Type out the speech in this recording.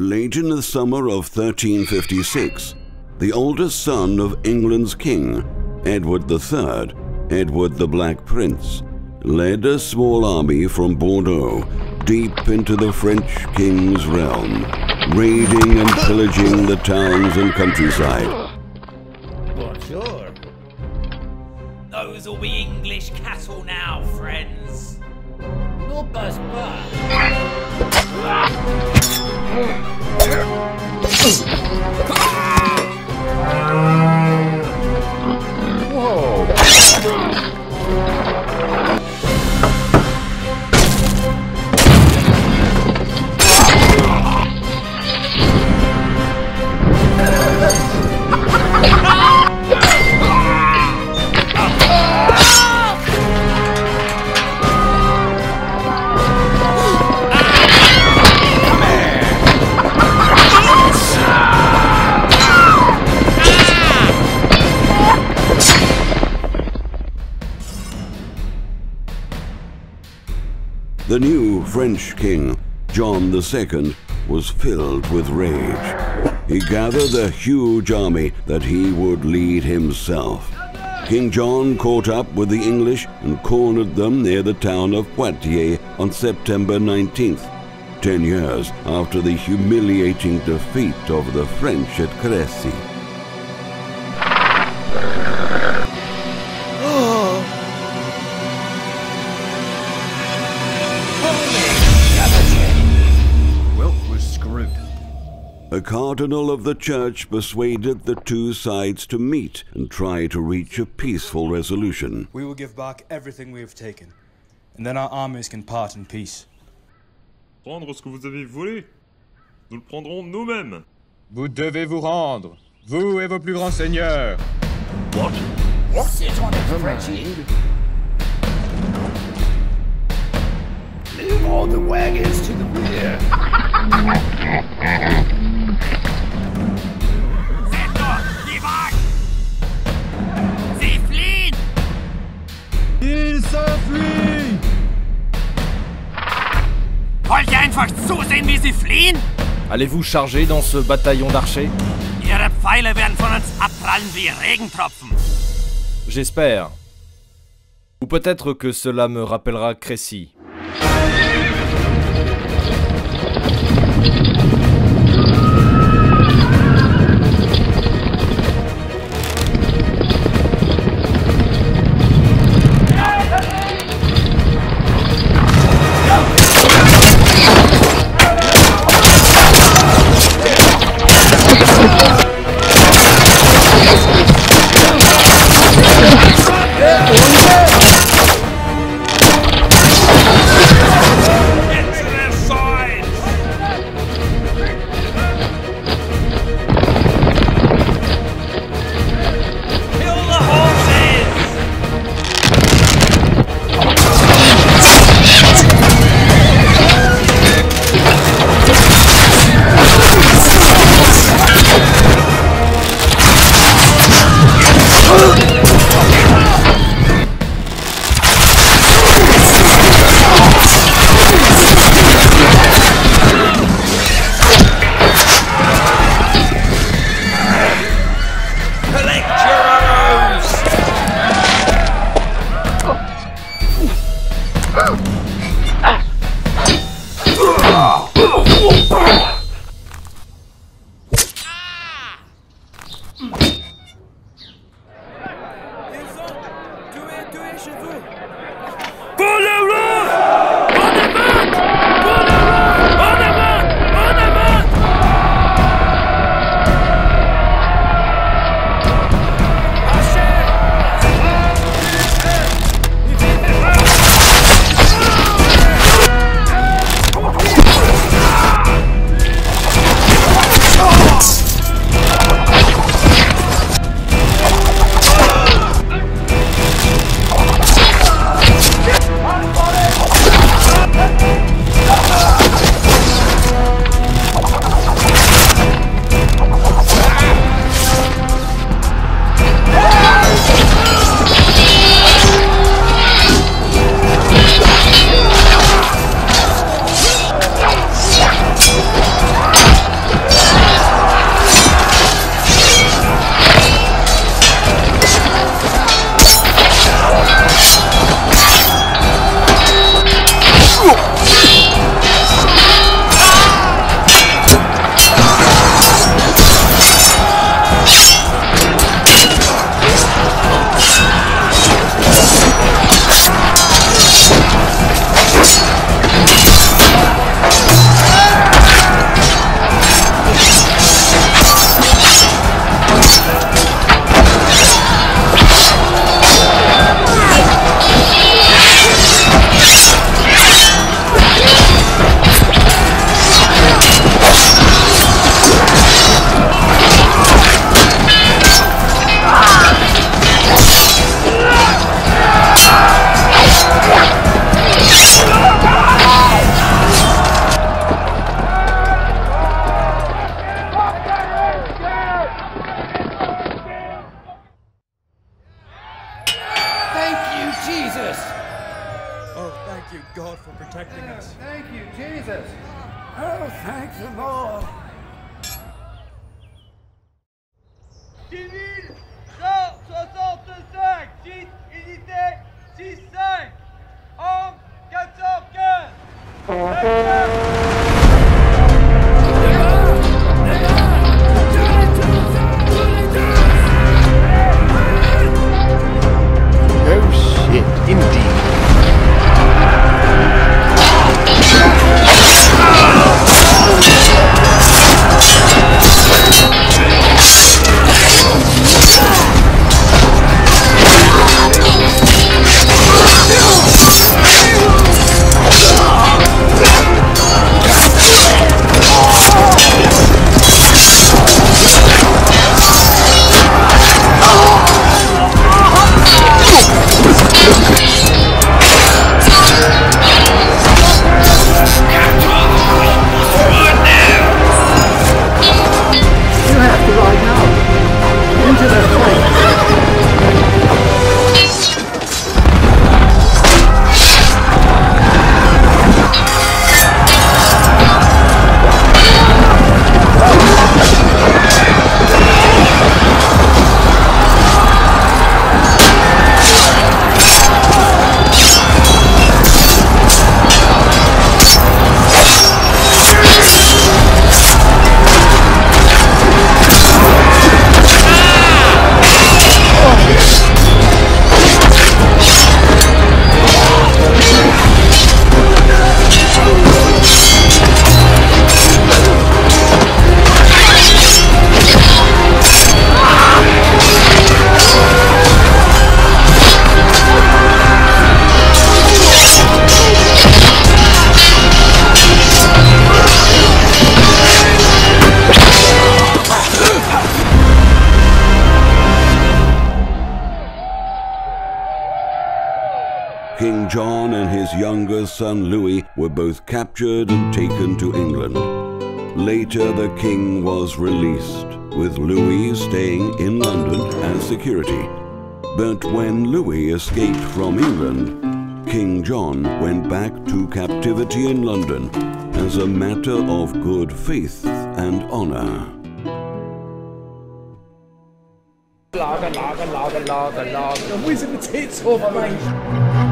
Late in the summer of 1356, the oldest son of England's king, Edward III, Edward the Black Prince, led a small army from Bordeaux deep into the French king's realm, raiding and pillaging the towns and countryside. Bonjour. Those will be English cattle now, friends. No passe pas. The French king, John II, was filled with rage. He gathered a huge army that he would lead himself. King John caught up with the English and cornered them near the town of Poitiers on September 19th, ten years after the humiliating defeat of the French at Crécy. A cardinal of the church persuaded the two sides to meet and try to reach a peaceful resolution. We will give back everything we have taken, and then our armies can part in peace. Prendre ce que vous avez volé. Nous le prendrons nous-mêmes. Vous devez vous rendre, vous et vos plus grands seigneurs. Sit on it, Frenchie. Move all the wagons to the rear. einfach zusehen, wie sie fliehen? Allez-vous charger dans ce bataillon d'archers? Ihre Pfeile werden von uns abprallen wie Regentropfen. J'espère. Ou peut-être que cela me rappellera Crécy. Pum. Jesus! Oh, thank you, God, for protecting us. Thank you, Jesus. Oh, thank the Lord. Civil. John and his younger son Louis were both captured and taken to England. Later, the king was released, with Louis staying in London as security. But when Louis escaped from England, King John went back to captivity in London as a matter of good faith and honor. Lager, lager, lager, lager, lager. I'm whizzing the tits off, mate.